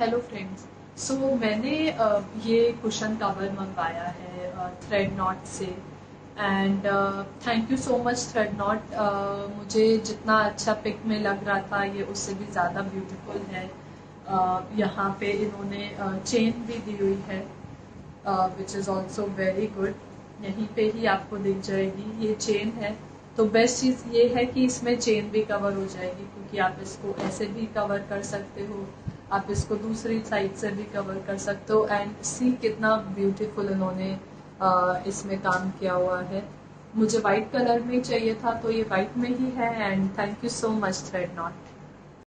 Hello friends so मैंने ये cushion cover मंगवाया है थ्रेड नॉट से। And thank you so much thread knot मुझे जितना अच्छा पिक में लग रहा था ये उससे भी ज़्यादा ब्यूटीफुल है। uh, यहाँ पे इन्होंने चेन uh, भी दी हुई है which is also very good यहीं पे ही आपको दिख जाएगी ये चेन है। तो बेस्ट चीज़ ये है कि इसमें चेन भी कवर हो जाएगी क्योंकि आप इसको ऐसे भी कवर कर सकते हो। आप इसको दूसरी साइड से भी कवर कर सकते हो एंड सी कितना ब्यूटीफुल इन्होंने इसमें काम किया हुआ है। मुझे वाइट कलर में चाहिए था तो ये वाइट में ही है and thank you so much thread knot